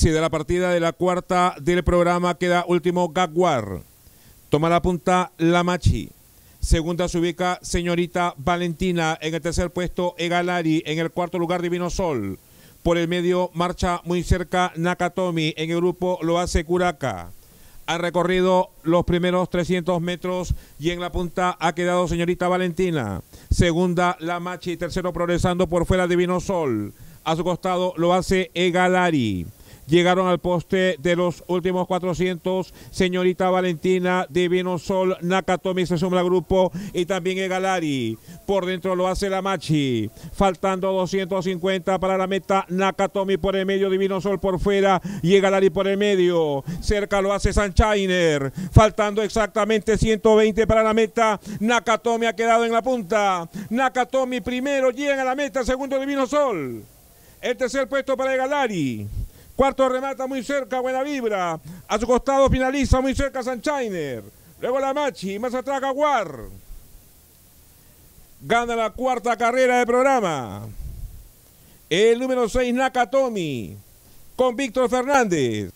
Si de la partida de la cuarta del programa queda último Gagwar. Toma la punta La Machi. Segunda se ubica Señorita Valentina. En el tercer puesto Egalari. En el cuarto lugar Divino Sol. Por el medio marcha muy cerca Nakatomi. En el grupo lo hace Curaca. Ha recorrido los primeros 300 metros y en la punta ha quedado Señorita Valentina. Segunda La Machi. Tercero progresando por fuera Divino Sol. A su costado lo hace Egalari llegaron al poste de los últimos 400. Señorita Valentina, Divino Sol, Nakatomi se suma al grupo y también Egalari. Por dentro lo hace la Machi. Faltando 250 para la meta. Nakatomi por el medio, Divino Sol por fuera y Egalari por el medio. Cerca lo hace Sanchainer. Faltando exactamente 120 para la meta. Nakatomi ha quedado en la punta. Nakatomi primero llega a la meta, segundo Divino Sol. El tercer puesto para Egalari. Cuarto remata muy cerca, buena vibra. A su costado finaliza muy cerca Sanchainer. Luego la Machi, más atrás Gaguar. Gana la cuarta carrera del programa. El número 6 Nakatomi con Víctor Fernández.